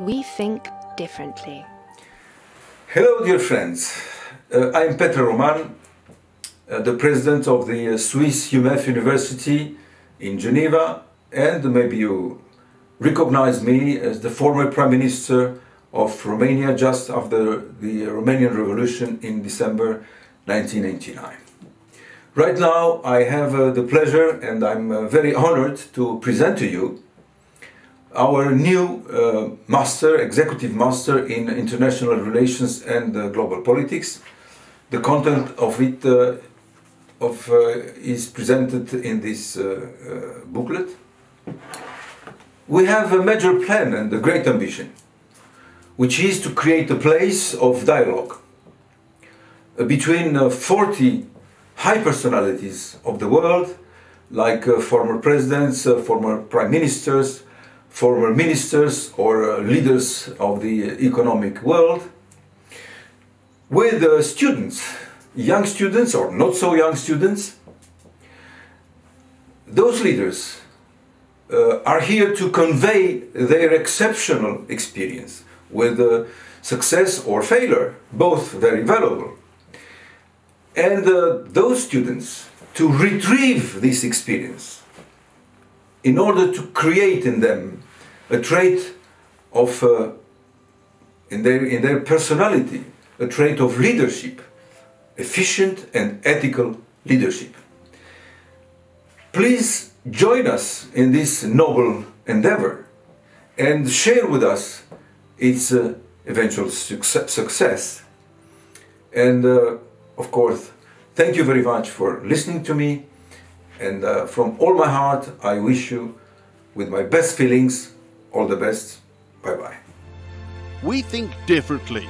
We think differently. Hello, dear friends. Uh, I'm Petre Roman, uh, the president of the uh, Swiss UMEF University in Geneva, and maybe you recognize me as the former Prime Minister of Romania just after the Romanian Revolution in December 1989. Right now, I have uh, the pleasure and I'm uh, very honored to present to you our new uh, master, executive master in international relations and uh, global politics. The content of it uh, of, uh, is presented in this booklet. We have a major plan and a great ambition, which is to create a place of dialogue between 40 high personalities of the world, like uh, former presidents, uh, former prime ministers, former ministers or uh, leaders of the economic world, with uh, students, young students or not so young students. Those leaders uh, are here to convey their exceptional experience with uh, success or failure, both very valuable and uh, those students to retrieve this experience in order to create in them a trait of uh, in their in their personality a trait of leadership efficient and ethical leadership please join us in this noble endeavor and share with us its uh, eventual success, success. and uh, of course, thank you very much for listening to me. And uh, from all my heart, I wish you, with my best feelings, all the best. Bye bye. We think differently.